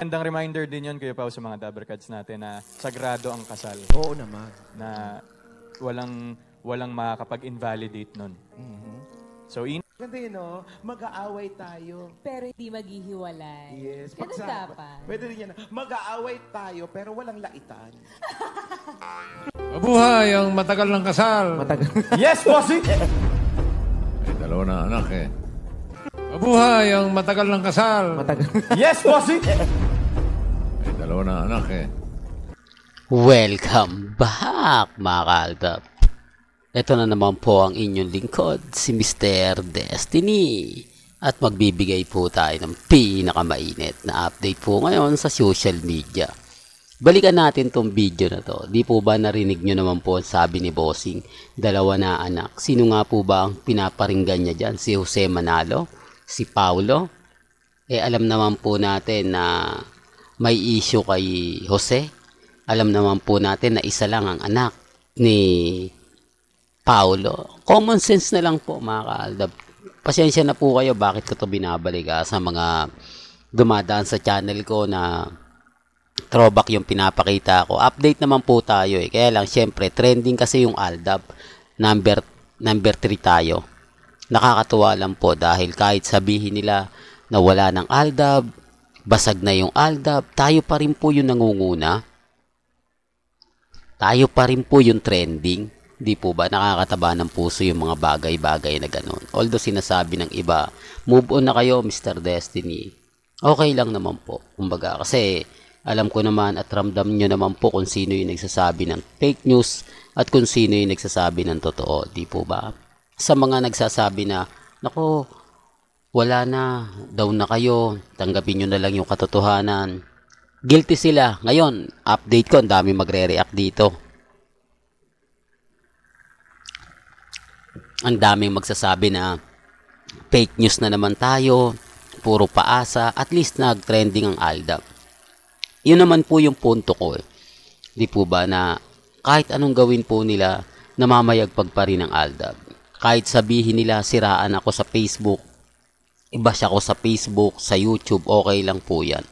Magandang reminder din yun, Kuya Pao, sa mga Dabbercats natin na sagrado ang kasal. Oo naman. Na walang walang makakapag-invalidate nun. So, in Ganda yun, no? Mag-aaway tayo. Pero hindi maghihiwalay. Yes. Ganun pagsama- dapat. Pwede rin yan. Mag-aaway tayo, pero walang laitan. Mabuhay ang matagal ng kasal. Yes, bossy! May dalawa na anak eh. Mabuhay ang matagal ng kasal. yes, bossy! Dalawa na anak eh. Welcome back mga kaaldab. Ito na naman po ang inyong lingkod, si Mr. Destiny. At magbibigay po tayo ng pinakamainit na update po ngayon sa social media. Balikan natin tong video na to. Di po ba narinig nyo naman po ang sabi ni Bossing, dalawa na anak. Sino nga po ba ang pinaparinggan niya dyan? Si Jose Manalo? Si Paulo? Eh alam naman po natin na may issue kay Jose. Alam naman po natin na isa lang ang anak ni Paulo. Common sense na lang po mga kaaldab. Pasensya na po kayo bakit ko to binabalik ah, sa mga dumadaan sa channel ko na throwback yung pinapakita ko. Update naman po tayo eh. Kaya lang syempre trending kasi yung Aldab. Number number 3 tayo. Nakakatuwa lang po dahil kahit sabihin nila na wala ng Aldab, basag na yung Aldab, tayo pa rin po yung nangunguna. Tayo pa rin po yung trending. Di po ba nakakataba ng puso yung mga bagay-bagay na ganun. Although sinasabi ng iba, move on na kayo Mr. Destiny. Okay lang naman po. Kumbaga kasi alam ko naman at ramdam nyo naman po kung sino yung nagsasabi ng fake news at kung sino yung nagsasabi ng totoo. Di po ba? Sa mga nagsasabi na, nako, wala na, down na kayo, tanggapin nyo na lang yung katotohanan. Guilty sila. Ngayon, update ko, ang dami magre-react dito. Ang daming magsasabi na fake news na naman tayo, puro paasa, at least nag-trending ang Aldab. Yun naman po yung punto ko eh. Di po ba na kahit anong gawin po nila, namamayagpag pa rin ang Aldab. Kahit sabihin nila siraan ako sa Facebook, ibash ako sa Facebook, sa YouTube, okay lang po yan.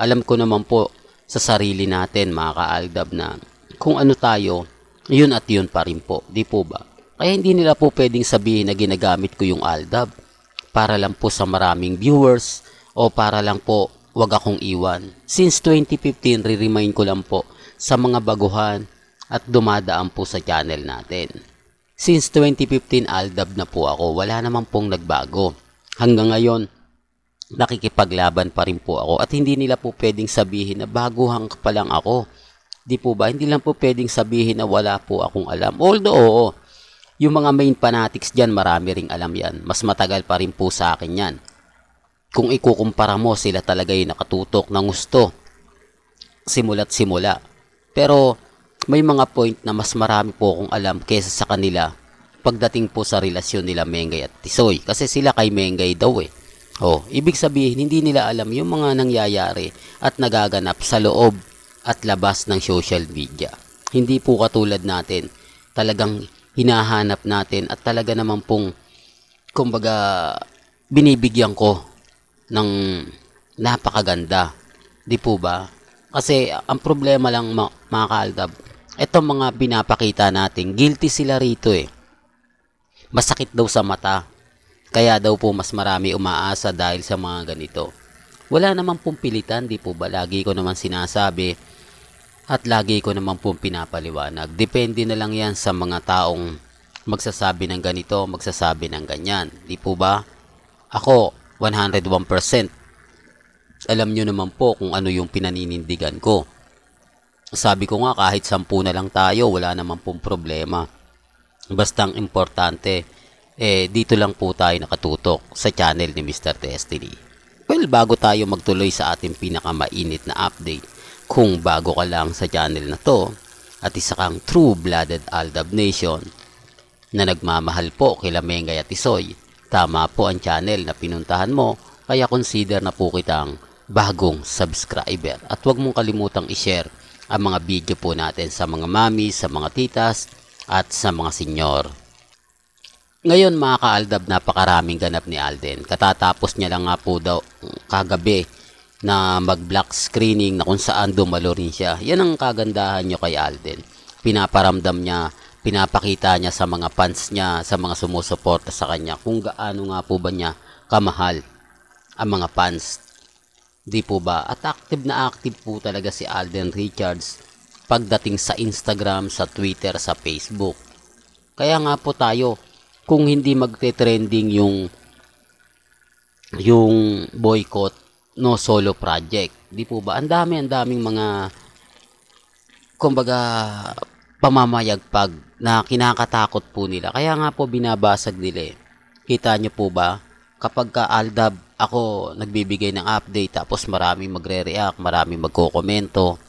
Alam ko naman po sa sarili natin mga kaaldab na kung ano tayo, yun at yun pa rin po. Di po ba? Kaya hindi nila po pwedeng sabihin na ginagamit ko yung aldab para lang po sa maraming viewers o para lang po wag akong iwan. Since 2015, re-remind ko lang po sa mga baguhan at dumadaan po sa channel natin. Since 2015, aldab na po ako. Wala naman pong nagbago. Hanggang ngayon, nakikipaglaban pa rin po ako at hindi nila po pwedeng sabihin na baguhan pa lang ako. Di po ba? Hindi lang po pwedeng sabihin na wala po akong alam. Although, oo, yung mga main fanatics dyan, marami ring alam yan. Mas matagal pa rin po sa akin yan. Kung ikukumpara mo, sila talaga yung nakatutok ng gusto. Simula't simula. Pero, may mga point na mas marami po akong alam kesa sa kanila pagdating po sa relasyon nila Mengay at Tisoy. Kasi sila kay Mengay daw eh. Oh, ibig sabihin hindi nila alam yung mga nangyayari at nagaganap sa loob at labas ng social media. Hindi po katulad natin, talagang hinahanap natin at talaga naman pong kumbaga binibigyan ko ng napakaganda. Di po ba? Kasi ang problema lang mga kaaldab, etong mga pinapakita natin, guilty sila rito eh. Masakit daw sa mata. Kaya daw po mas marami umaasa dahil sa mga ganito. Wala namang pong di po ba? Lagi ko naman sinasabi at lagi ko naman pong pinapaliwanag. Depende na lang yan sa mga taong magsasabi ng ganito, magsasabi ng ganyan. Di po ba? Ako, 101%. Alam nyo naman po kung ano yung pinaninindigan ko. Sabi ko nga kahit sampu na lang tayo, wala naman pong problema. Basta ang importante, eh dito lang po tayo nakatutok sa channel ni Mr. Destiny. Well, bago tayo magtuloy sa ating pinakamainit na update, kung bago ka lang sa channel na to, at isa kang true-blooded Aldab Nation, na nagmamahal po kila Mengay at Isoy, tama po ang channel na pinuntahan mo, kaya consider na po kitang bagong subscriber. At huwag mong kalimutang i-share ang mga video po natin sa mga mami, sa mga titas, at sa mga senyor. Ngayon mga kaaldab, napakaraming ganap ni Alden. Katatapos niya lang nga po daw kagabi na mag-black screening na kung saan dumalo rin siya. Yan ang kagandahan nyo kay Alden. Pinaparamdam niya, pinapakita niya sa mga fans niya, sa mga sumusuporta sa kanya kung gaano nga po ba niya kamahal ang mga fans. Di po ba? At active na active po talaga si Alden Richards pagdating sa Instagram, sa Twitter, sa Facebook. Kaya nga po tayo, kung hindi magte-trending yung yung boycott no solo project. Di po ba? Ang dami, ang daming mga kumbaga pamamayagpag na kinakatakot po nila. Kaya nga po binabasag nila eh. Kita nyo po ba? Kapag ka Aldab ako nagbibigay ng update tapos maraming magre-react, maraming magko-komento.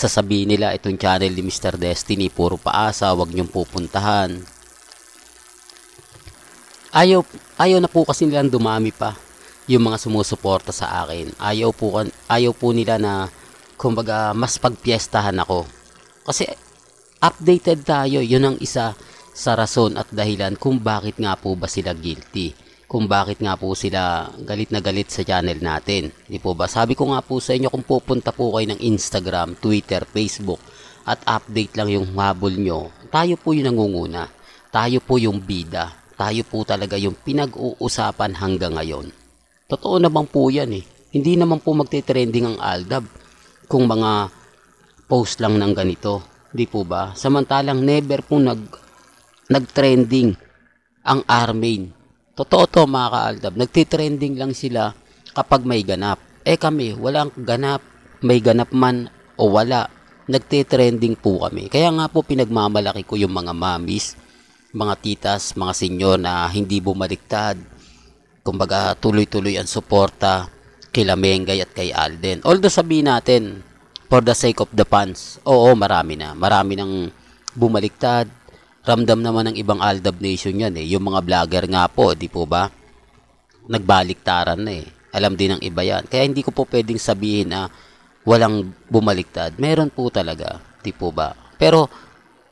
Sasabihin nila itong channel ni Mr. Destiny puro paasa, wag niyong pupuntahan. Ayaw, ayaw na po kasi nilang dumami pa yung mga sumusuporta sa akin. Ayaw po, ayaw po nila na kumbaga mas pagpiestahan ako. Kasi updated tayo, yun ang isa sa rason at dahilan kung bakit nga po ba sila guilty. Kung bakit nga po sila galit na galit sa channel natin. Di po ba? Sabi ko nga po sa inyo kung pupunta po kayo ng Instagram, Twitter, Facebook at update lang yung habol nyo, tayo po yung nangunguna. Tayo po yung bida. Tayo po talaga yung pinag-uusapan hanggang ngayon. Totoo naman po yan eh. Hindi naman po magte-trending ang Aldab kung mga post lang ng ganito. Di po ba? Samantalang never po nag nag-trending ang Armain. Totoo to mga ka-Aldab. Nagtitrending lang sila kapag may ganap. Eh kami, walang ganap. May ganap man o wala. Nagtitrending po kami. Kaya nga po pinagmamalaki ko yung mga mamis, mga titas, mga senyor na hindi bumaliktad. Kumbaga tuloy-tuloy ang suporta kila Mengay at kay Alden. Although sabihin natin, for the sake of the fans, oo marami na. Marami nang bumaliktad, ramdam naman ng ibang Aldab Nation yan eh. Yung mga vlogger nga po, di po ba? Nagbaliktaran na eh. Alam din ng iba yan. Kaya hindi ko po pwedeng sabihin na walang bumaliktad. Meron po talaga, di po ba? Pero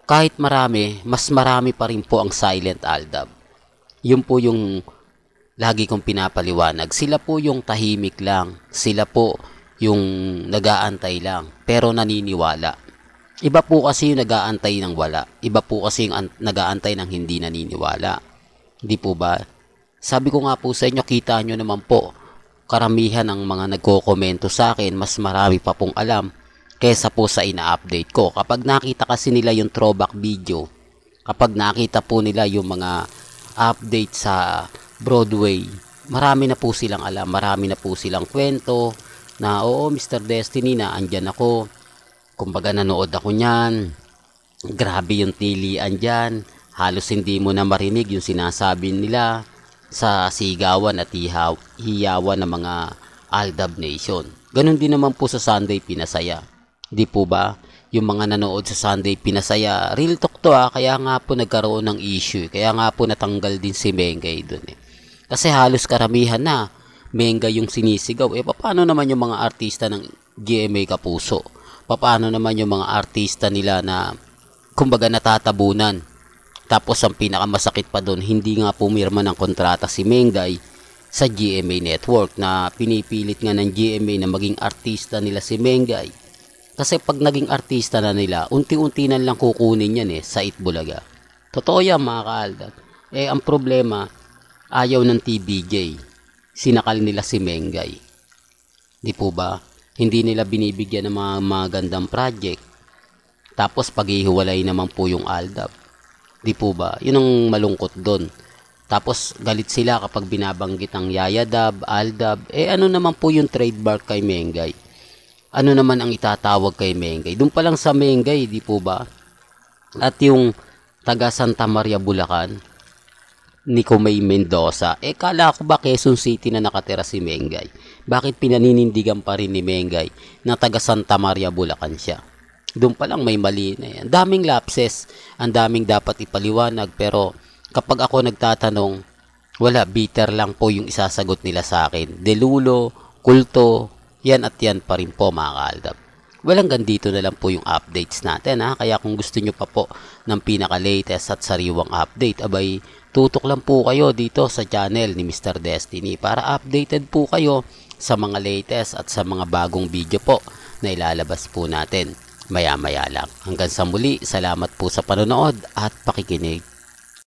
kahit marami, mas marami pa rin po ang silent Aldab. Yun po yung lagi kong pinapaliwanag. Sila po yung tahimik lang. Sila po yung nagaantay lang. Pero naniniwala. Iba po kasi yung nagaantay ng wala. Iba po kasi yung nagaantay ng hindi naniniwala. Di po ba? Sabi ko nga po sa inyo, kita nyo naman po, karamihan ng mga nagko-komento sa akin, mas marami pa pong alam kesa po sa ina-update ko. Kapag nakita kasi nila yung throwback video, kapag nakita po nila yung mga update sa Broadway, marami na po silang alam, marami na po silang kwento na oo Mr. Destiny na andyan ako, kumbaga nanood ako niyan, grabe yung tilian dyan, halos hindi mo na marinig yung sinasabi nila sa sigawan at hiyawan ng mga Aldab Nation. Ganon din naman po sa Sunday Pinasaya. Di po ba? Yung mga nanood sa Sunday Pinasaya, real talk to ah, kaya nga po nagkaroon ng issue. Kaya nga po natanggal din si Mengay dun eh. Kasi halos karamihan na, Mengay yung sinisigaw. Eh, paano naman yung mga artista ng GMA Kapuso? Paano naman yung mga artista nila na kumbaga natatabunan tapos ang pinakamasakit pa doon, hindi nga pumirma ng kontrata si Mengay sa GMA Network na pinipilit nga ng GMA na maging artista nila si Mengay. Kasi pag naging artista na nila, unti-unti na lang kukunin yan eh sa Itbulaga. Totoo yan mga kaaldat. Eh ang problema, ayaw ng TBJ. Sinakal nila si Mengay. Di po ba? Hindi nila binibigyan ng mga magandang project. Tapos paghihiwalay naman po yung Aldab. Di po ba? Yun ang malungkot doon. Tapos galit sila kapag binabanggit ang Yayadab, Aldab. Eh ano naman po yung trademark kay Mengay? Ano naman ang itatawag kay Mengay? Doon pa lang sa Mengay, di po ba? At yung taga Santa Maria Bulacan, ni Comay Mendoza. Eh kala ko ba Quezon City na nakatira si Mengay? Bakit pinaninindigan pa rin ni Mengay na taga Santa Maria Bulacan siya? Doon pa lang may mali na yan. Daming lapses, ang daming dapat ipaliwanag pero kapag ako nagtatanong, wala, bitter lang po yung isasagot nila sa akin. Delulo, kulto, yan at yan pa rin po mga kaaldab. Walang gandito na lang po yung updates natin ha. Kaya kung gusto nyo pa po ng pinaka-latest at sariwang update, abay tutok lang po kayo dito sa channel ni Mr. Destiny para updated po kayo sa mga latest at sa mga bagong video po na ilalabas po natin maya maya lang. Hanggang sa muli, salamat po sa panonood at pakikinig.